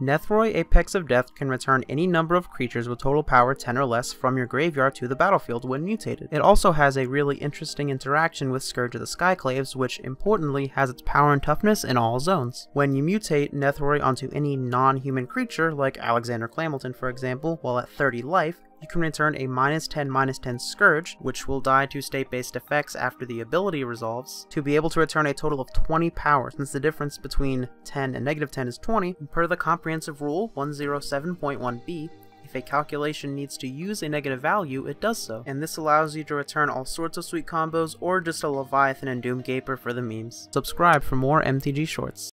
Nethroi Apex of Death can return any number of creatures with total power 10 or less from your graveyard to the battlefield when mutated. It also has a really interesting interaction with Scourge of the Skyclaves, which importantly has its power and toughness in all zones. When you mutate Nethroi onto any non-human creature, like Alexander Clamilton for example, while at 30 life, you can return a minus 10 minus 10 Scourge, which will die to state-based effects after the ability resolves, to be able to return a total of 20 power, since the difference between 10 and negative 10 is 20. Per the comprehensive rule 107.1b, if a calculation needs to use a negative value, it does so, and this allows you to return all sorts of sweet combos or just a Leviathan and Doomgaper for the memes. Subscribe for more MTG shorts.